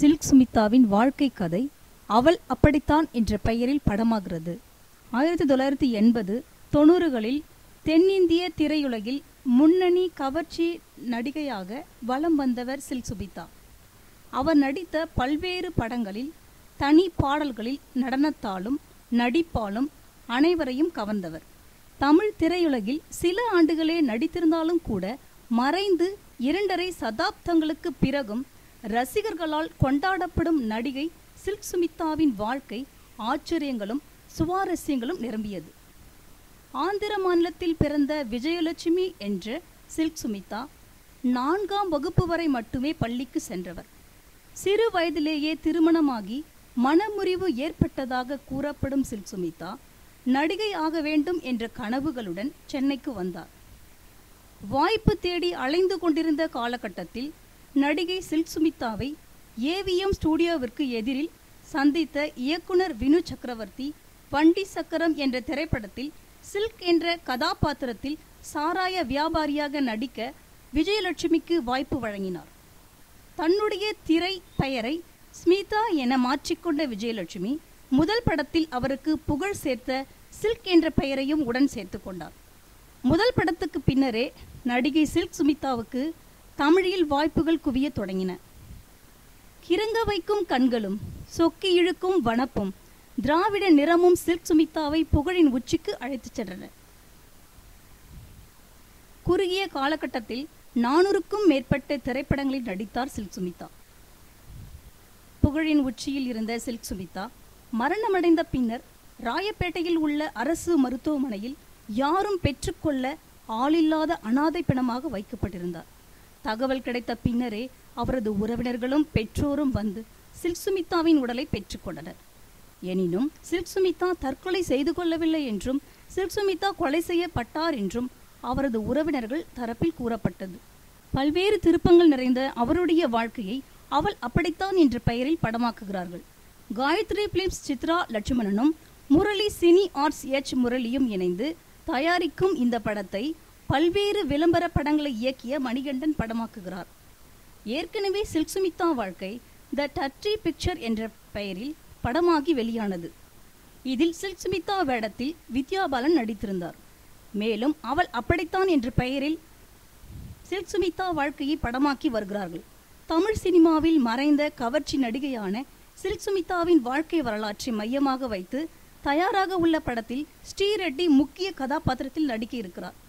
Silk சுமிதாவின் வாழ்க்கை கதை அவள் அப்படித்தான் என்ற பெயரில் படமாகிறது. ஆயிரத்தி தொள்ளாயிரத்தி எண்பது தொண்ணூறுகளில் தென்னிந்திய திரையுலகில் முன்னணி கவர்ச்சி நடிகையாக வலம் வந்தவர் சில்க் சுமிதா. அவர் நடித்த பல்வேறு படங்களில் தனி பாடல்களில் நடனத்தாலும் நடிப்பாலும் அனைவரையும் கவர்ந்தவர். தமிழ் திரையுலகில் சில ஆண்டுகளே நடித்திருந்தாலும் கூட மறைந்து இரண்டரை சதாப்தங்களுக்கு பிறகும் ரசிகர்களால் கொண்டாடப்படும் நடிகை சில்க் சுமிதாவின் வாழ்க்கை ஆச்சரியங்களும் சுவாரஸ்யங்களும் நிரம்பியது. ஆந்திர மாநிலத்தில் பிறந்த விஜயலட்சுமி என்ற சில்க் சுமிதா நான்காம் வகுப்பு வரை மட்டுமே பள்ளிக்கு சென்றவர். சிறு வயதிலேயே திருமணமாகி மனமுறிவு ஏற்பட்டதாக கூறப்படும் சில்க் சுமிதா நடிகை ஆக வேண்டும் என்ற கனவுகளுடன் சென்னைக்கு வந்தார். வாய்ப்பு தேடி அலைந்து கொண்டிருந்த காலகட்டத்தில் நடிகை சில்க் சுமிதாவை ஏவிஎம் ஸ்டூடியோவிற்கு எதிரில் சந்தித்த இயக்குனர் வினு சக்கரவர்த்தி வண்டி சக்கரம் என்ற திரைப்படத்தில் சில்க் என்ற கதாபாத்திரத்தில் சாராய வியாபாரியாக நடிக்க விஜயலட்சுமிக்கு வாய்ப்பு வழங்கினார். தன்னுடைய திரை பெயரை ஸ்மிதா என மாற்றிக்கொண்ட விஜயலட்சுமி முதல் படத்தில் அவருக்கு புகழ் சேர்த்த சில்க் என்ற பெயரையும் உடன் சேர்த்து கொண்டார். முதல் படத்துக்கு பின்னரே நடிகை சில்க் சுமிதாவுக்கு தமிழில் வாய்ப்புகள் குவிய தொடங்கின. கிறங்க வைக்கும் கண்களும் சொக்கி இழுக்கும் வனப்பும் திராவிட நிறமும் சில்க் சுமிதாவை புகழின் உச்சிக்கு அழைத்துச் சென்றன. குறுகிய காலகட்டத்தில் நானூறுக்கும் மேற்பட்ட திரைப்படங்களில் நடித்தார் சில்க் சுமிதா. புகழின் உச்சியில் இருந்த சில்க் சுமிதா மரணமடைந்த பின்னர் ராயப்பேட்டையில் உள்ள அரசு மருத்துவமனையில் யாரும் பெற்றுக்கொள்ள ஆளில்லாத அனாதை பிணமாக வைக்கப்பட்டிருந்தார். தகவல் கிடைத்த பின்னரே அவரது உறவினர்களும் பெற்றோரும் வந்து சில்க் சுமிதாவின் உடலை பெற்றுக்கொண்டனர் எனினும் சில்க் சுமிதா தற்கொலை செய்து கொள்ளவில்லை என்றும் சில்க் சுமிதா கொலை செய்யப்பட்டார் என்றும் அவரது உறவினர்கள் தரப்பில் கூறப்பட்டது. பல்வேறு திருப்பங்கள் நிறைந்த அவருடைய வாழ்க்கையை அவள் அப்படித்தான் என்ற பெயரில் படமாக்குகிறார்கள். காயத்ரி பிலிம்ஸ் சித்ரா லட்சுமணனும் முரளி சினி ஆர்ட்ஸ் எச். முரளியும் இணைந்து தயாரிக்கும் இந்த படத்தை பல்வேறு விளம்பர படங்களை இயக்கிய மணிகண்டன் படமாக்குகிறார். ஏற்கனவே சில்க் சுமிதா வாழ்க்கை த டட்ரி பிக்சர் என்ற பெயரில் படமாகி வெளியானது. இதில் சில்க் சுமிதா வேடத்தில் வித்யா பாலன் நடித்திருந்தார். மேலும் அவள் அப்படித்தான் என்ற பெயரில் சில்க் சுமிதா வாழ்க்கையை படமாக்கி வருகிறார்கள். தமிழ் சினிமாவில் மறைந்த கவர்ச்சி நடிகையான சில்க் சுமிதாவின் வாழ்க்கை வரலாற்றை மையமாக வைத்து தயாராக உள்ள படத்தில் ஸ்ரீரெட்டி முக்கிய கதாபாத்திரத்தில் நடிக்க இருக்கிறார்.